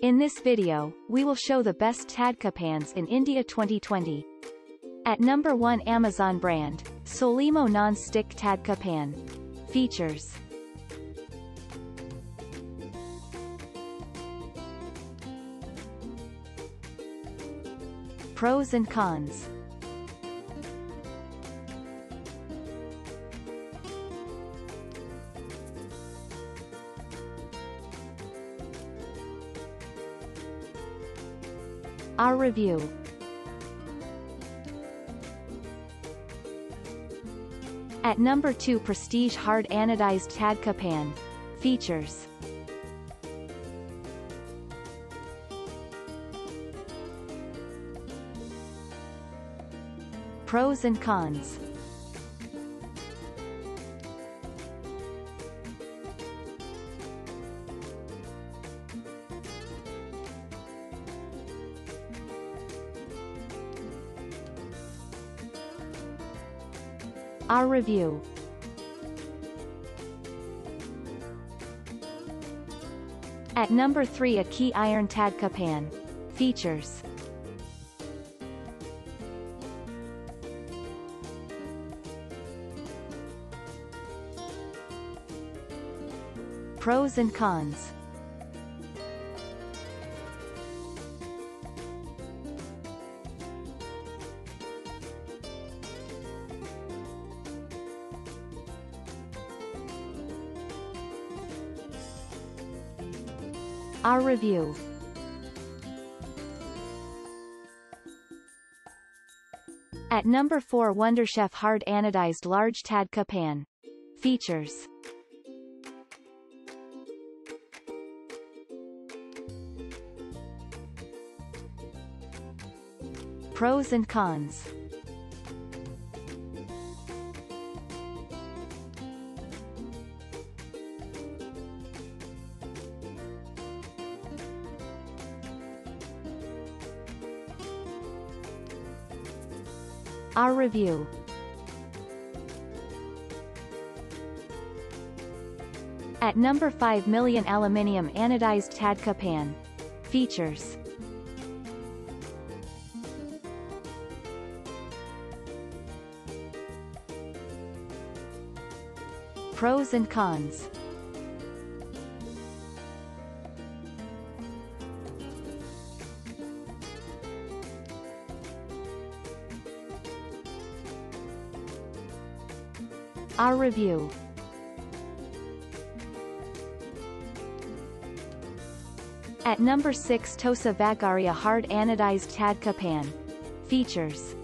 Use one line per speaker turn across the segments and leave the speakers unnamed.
In this video, we will show the best Tadka pans in India 2020. At number 1 Amazon brand, Solimo Non-Stick Tadka Pan. Features Pros and cons Our review. At number 2 Prestige Hard Anodized Tadka Pan. Features. Pros and cons Our review. At number 3 Akky iron Tadka pan. Features. Pros and cons Our review. At number 4 Wonderchef Hard Anodized Large Tadka Pan. Features. Pros and cons Our review. At number 5 million aluminium anodized Tadka pan. Features. Pros and cons Our review. At number 6 Tosaa Vagharia Hard Anodized Tadka Pan. Features.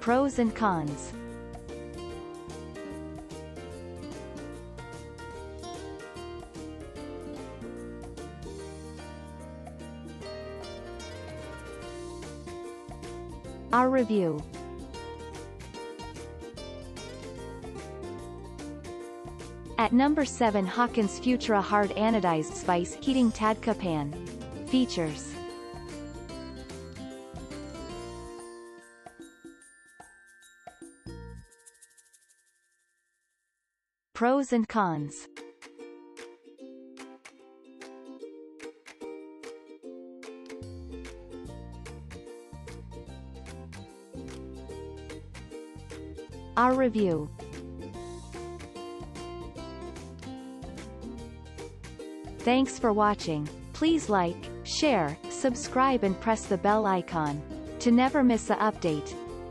Pros and cons Our review. At number 7 Hawkins Futura Hard Anodized Spice Heating Tadka Pan. Features. Pros and cons Our review Thanks for watching. Please like, share, subscribe and press the bell icon to never miss a update.